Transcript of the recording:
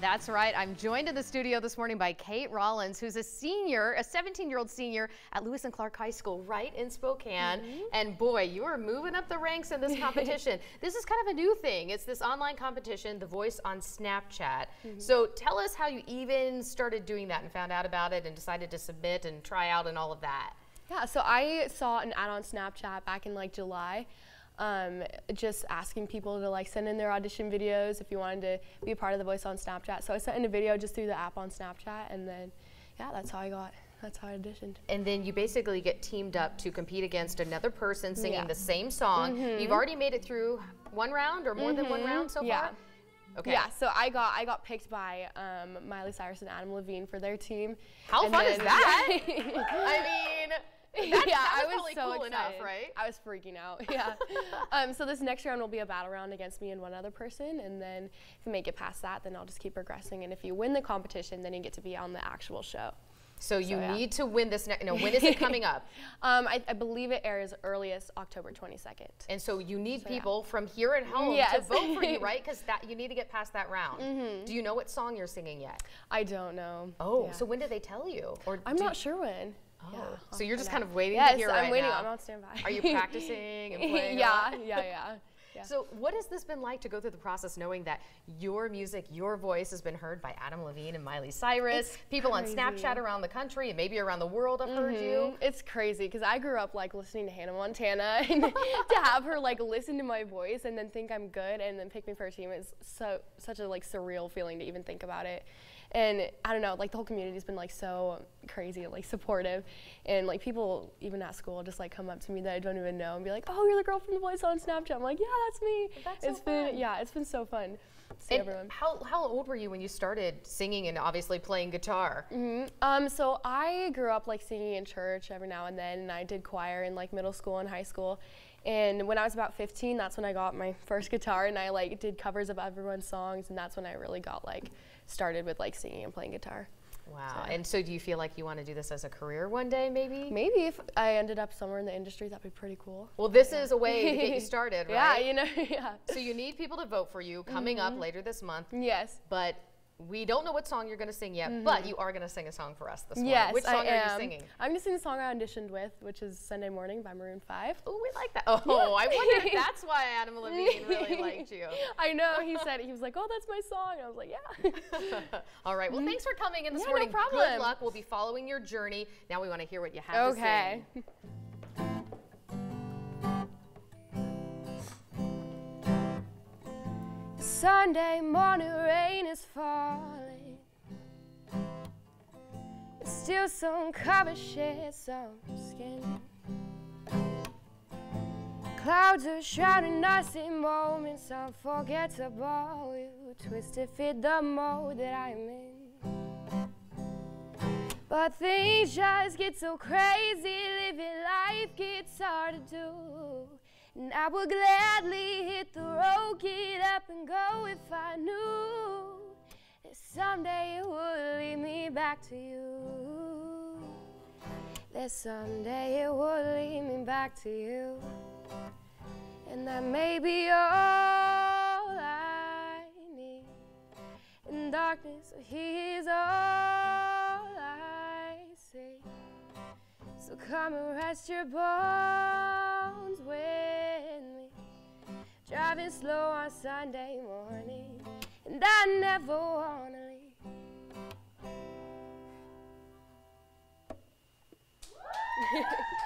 That's right. I'm joined in the studio this morning by Kate Rollins, who's a senior, a 17-year-old senior at Lewis and Clark High School right in Spokane. Mm -hmm. And boy, you are moving up the ranks in this competition. this is kind of a new thing. It's this online competition, The Voice on Snapchat. Mm -hmm. So tell us how you even started doing that and found out about it and decided to submit and try out and all of that. Yeah, so I saw an ad on Snapchat back in like July um, just asking people to like send in their audition videos if you wanted to be a part of the voice on Snapchat. So I sent in a video just through the app on Snapchat, and then yeah, that's how I got. That's how I auditioned. And then you basically get teamed up to compete against another person singing yeah. the same song. Mm -hmm. You've already made it through one round or more mm -hmm. than one mm-hmm. round so yeah. far. Okay. Yeah, so I got I got picked by um, Miley Cyrus and Adam Levine for their team. How and fun is that? I mean, yeah, that I was so cool excited. enough, right? I was freaking out. Yeah. um, so this next round will be a battle round against me and one other person, and then if you make it past that, then I'll just keep progressing. And if you win the competition, then you get to be on the actual show. So you so, yeah. need to win this. Next. No, when is it coming up? um, I, I, believe it airs earliest October 22nd. And so you need so, people yeah. from here at home yes. to vote for you, right? Because that you need to get past that round. Mm -hmm. Do you know what song you're singing yet? I don't know. Oh, yeah. so when did they tell you? Or I'm not sure when. Oh, yeah, so you're just kind of waiting yes, to hear I'm right waiting. Now. I'm on standby. Are you practicing and playing? yeah, yeah, yeah, yeah. So what has this been like to go through the process knowing that your music, your voice has been heard by Adam Levine and Miley Cyrus, it's people crazy. on Snapchat around the country and maybe around the world have mm -hmm. heard you? Mm-hmm. It's crazy because I grew up like listening to Hannah Montana and to have her like listen to my voice and then think I'm good and then pick me for a team is so such a like surreal feeling to even think about it and I don't know, like the whole community's been like so crazy and like supportive, and like people even at school just like come up to me that I don't even know and be like, "Oh, you're the girl from The Voice on Snapchat." I'm like, "Yeah, that's me." That's it's so been fun. yeah, it's been so fun. See and everyone. How how old were you when you started singing and obviously playing guitar? Mm -hmm. Um, so I grew up like singing in church every now and then, and I did choir in like middle school and high school. And when I was about 15, that's when I got my first guitar and I like did covers of everyone's songs and that's when I really got like started with like singing and playing guitar. Wow. So, and so do you feel like you want to do this as a career one day maybe? Maybe if I ended up somewhere in the industry that'd be pretty cool. Well, this yeah. is a way to get you started, right? Yeah, you know, yeah. So you need people to vote for you coming mm -hmm. up mm-hmm. later this month. Yes. But we don't know what song you're going to sing yet, mm -hmm. but you are going to sing a song for us this morning. Yes, Which song I are am. you singing? I'm going to sing the song I auditioned with, which is Sunday Morning by Maroon 5. Oh, we like that. Oh, yeah. I wonder if that's why Adam Levine really liked you. I know. He said, he was like, oh, that's my song. And I was like, yeah. All right. Well, thanks for coming in this yeah, morning. No problem. Good luck. We'll be following your journey. Now we want to hear what you have okay. to say. Sunday morning rain is falling. Still some cover shed some skin. Clouds are shrouding us in moments unforgettable. You twist to fit the mold that I'm in. But things just get so crazy, living life gets hard to do. And I would gladly hit the road, get up and go if I knew that someday it would lead me back to you. That someday it would lead me back to you. And that may be all I need. In darkness, He's all I see. So come and rest your bones Driving slow on Sunday morning, and I never wanna leave.